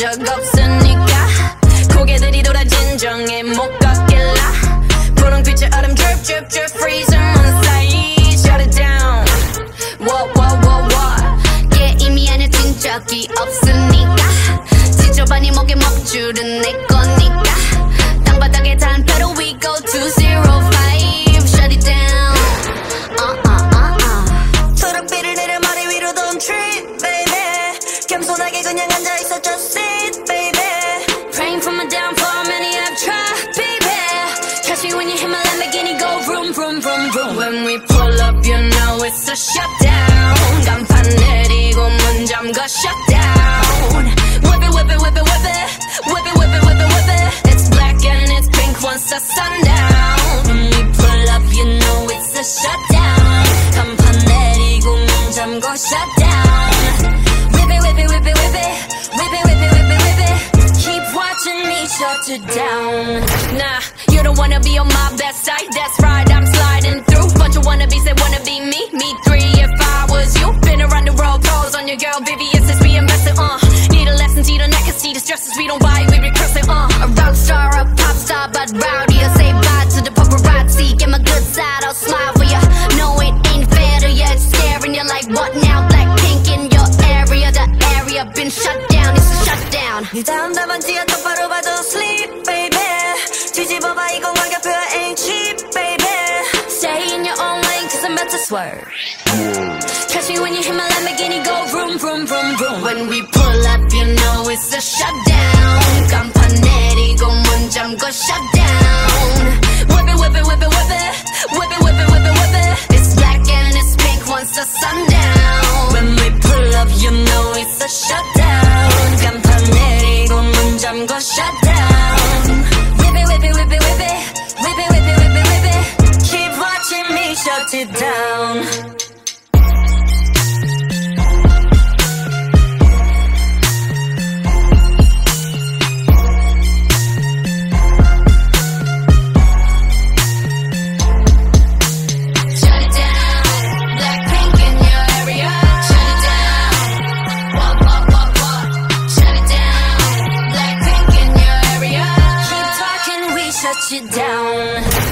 적 없으니까 고개들이 돌아 진정해 못 걷길라 푸른빛의 얼음 drip drip drip freeze on side shut it down what what what what 게임이 안에 진적이 없으니까 지저분이 목에 먹줄은 내 거니까 땅바닥에 단 pedal we go to zero five shut it down uh uh uh uh 초록빛을 내려 머리 위로 don't trip baby 겸손하게 그냥 앉아있어 just sit we pull up, you know it's a shutdown. 간판 내리고 문 잠가 shutdown. Whip it, whip it, whip it, whip it. Whip it, whip it, whip it, whip it. It's black and it's pink once the sundown. When we pull up, you know it's a shutdown. 간판 내리고 문 잠가 shutdown. Whip it, whip it, whip it, whip it. Whip it, whip it, whip it, whip it. Keep watching me shut it down. Nah, you don't wanna be on my best side. That's right, I'm calls on your girl, baby. It's just we invested, uh. Need a lesson, see the neck, see the stresses we don't buy, we recurse it, uh. A rock star, a pop star, but rowdy. I say bye to the paparazzi. Get my good side, I'll smile for ya. No, it ain't fair to ya. It's scaring you like what now? Blackpink in your area. The area been shut down, it's a shutdown. 네 다음 답안지야 똑바로 봐도 sleep baby 뒤집어봐 이건 가격표야 ain't cheap baby Stay in your own lane, cause I'm about to swerve. vroom, vroom, vroom, vroom. When we pull up, you know it's a shutdown. 간판 내리고 문 잠궈 shutdown. shut you down.